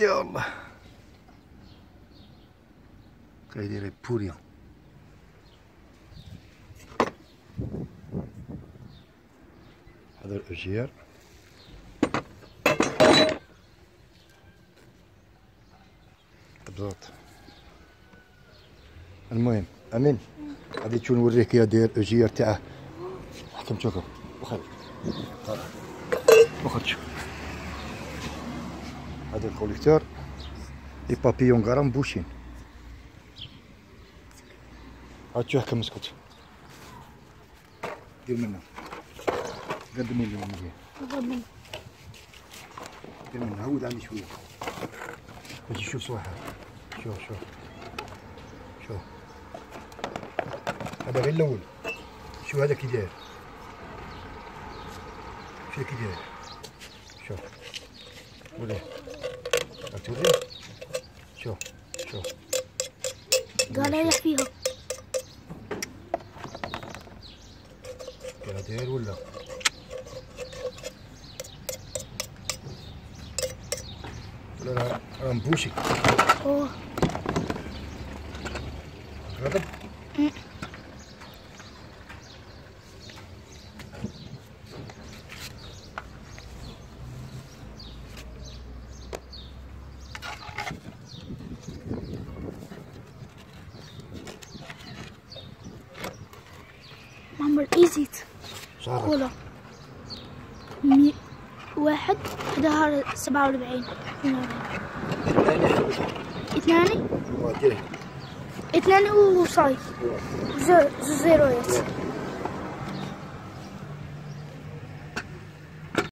يا الله كيدير بوريا. هذا الاجير بالضبط. المهم أمين غادي تشوف نوريك يا داير اجير تاعه حكم تشوفه وخرج وخرج هذا الكوليكتور لي بابيون غرام بوشين عاد تشوف حكم اسكت دير منه قدمي لي من دير منه هود عندي شوية أجي شوف صواحها شوف شوف شوف هذا غير الأول شو هذا كي داير شو كي داير شوف Mire. ¿La Yo, yo. Dale fijo. Que la tiene burla. Ahora la empuja. Oh. ¿Rato? Mm. معمر ايزيت كولا. مي... واحد حداها سبعة وأربعين اثنان اثنان وصاي. زو زو زيرويات